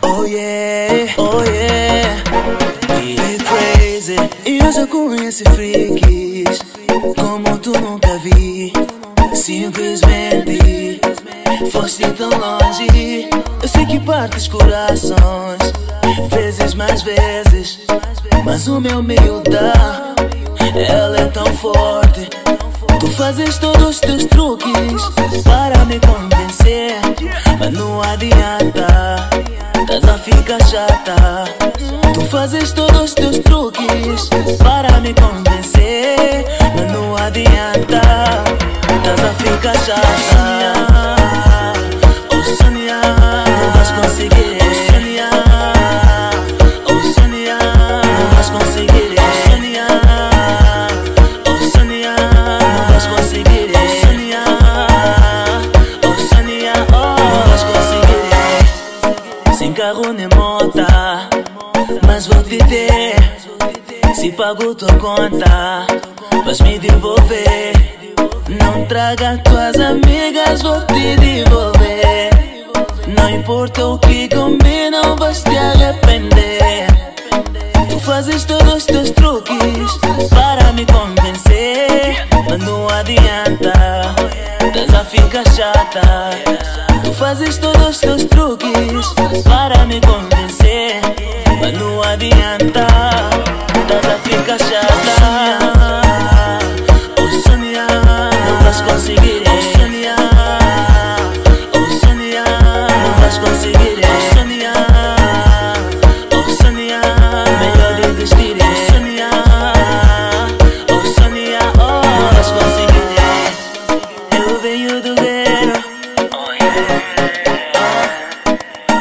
Oh yeah, oh yeah, be crazy. Eu já conheço freaks como tu nunca vi. Simplesmente foste tão longe. Eu sei que partes corações, vezes mais vezes. Mas o meu meio dá, ela é tão forte. Tu fazes todos os teus truques chata. Tu fazes todos os teus truques para me convencer, mas não adianta. Estás a ficar chata. Mas vou te ter. Se pago tua conta, vais me devolver. Não traga tuas amigas, vou te devolver. Não importa o que combinam, vais te arrepender. Tu fazes todos os teus truques para me convencer, mas não adianta. Estás a ficar chata. Fazes todos os teus truques para me convencer, mas não adianta. Estás a ficar chata. Oh Sonia, não vais conseguir.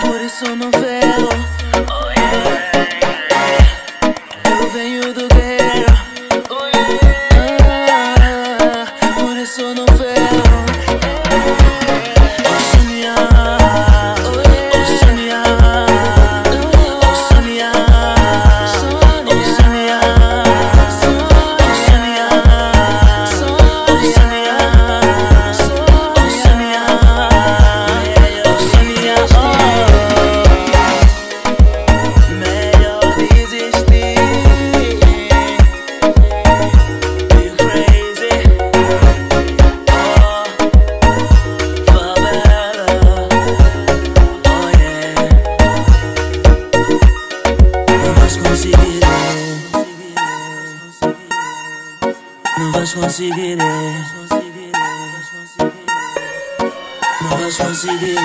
Por isso não ferro. Eu venho do guerra, por isso não ferro. Não vais conseguir. Não vais conseguir. Não vais conseguir.